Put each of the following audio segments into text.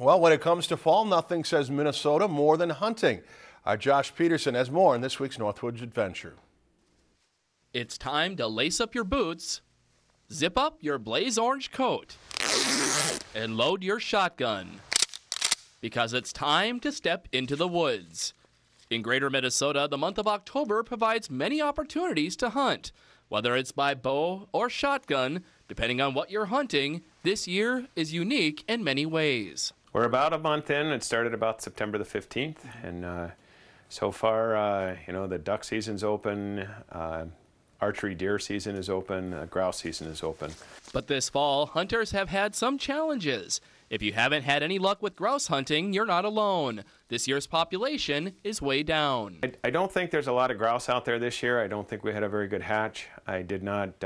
Well, when it comes to fall, nothing says Minnesota more than hunting. Our Josh Peterson has more in this week's Northwoods Adventure. It's time to lace up your boots, zip up your blaze orange coat, and load your shotgun. Because it's time to step into the woods. In greater Minnesota, the month of October provides many opportunities to hunt. Whether it's by bow or shotgun, depending on what you're hunting, this year is unique in many ways. We're about a month in. It started about September the 15th, and uh, so far, uh, you know, the duck season's open, uh, archery deer season is open, uh, grouse season is open. But this fall, hunters have had some challenges. If you haven't had any luck with grouse hunting, you're not alone. This year's population is way down. I, I don't think there's a lot of grouse out there this year. I don't think we had a very good hatch. I did not.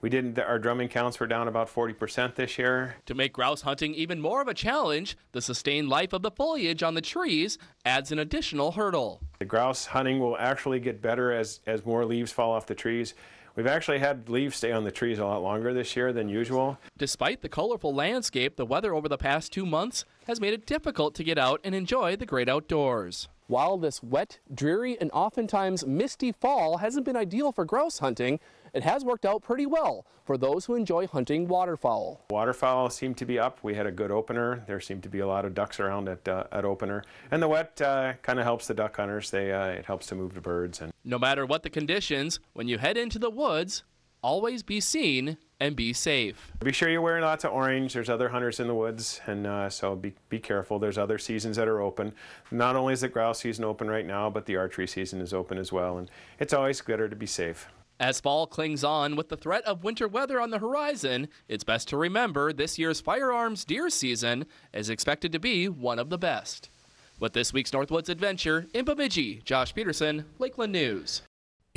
We didn't. Our drumming counts were down about 40% this year. To make grouse hunting even more of a challenge, the sustained life of the foliage on the trees adds an additional hurdle. The grouse hunting will actually get better as as more leaves fall off the trees. We've actually had leaves stay on the trees a lot longer this year than usual. Despite the colorful landscape, the weather over the past two months has made it difficult to get out and enjoy the great outdoors. While this wet, dreary, and oftentimes misty fall hasn't been ideal for grouse hunting, it has worked out pretty well for those who enjoy hunting waterfowl. Waterfowl seem to be up. We had a good opener. There seemed to be a lot of ducks around at, uh, at opener. And the wet uh, kind of helps the duck hunters. They, uh, it helps to move the birds. And No matter what the conditions, when you head into the woods, always be seen and be safe. Be sure you're wearing lots of orange. There's other hunters in the woods, and uh, so be, be careful. There's other seasons that are open. Not only is the grouse season open right now, but the archery season is open as well. And it's always better to be safe. As fall clings on with the threat of winter weather on the horizon, it's best to remember this year's firearms deer season is expected to be one of the best. With this week's Northwoods Adventure, in Bemidji, Josh Peterson, Lakeland News.